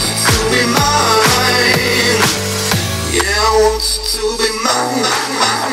to be mine. Yeah, I want you to be mine. mine, mine.